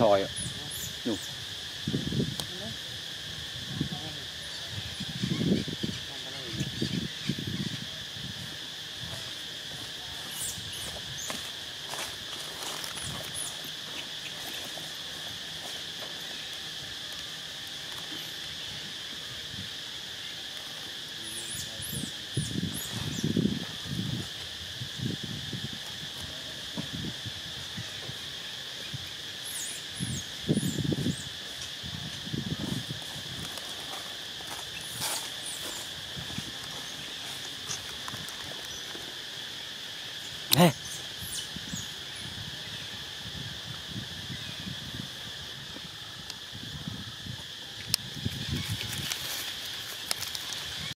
ทซอยอะนู่น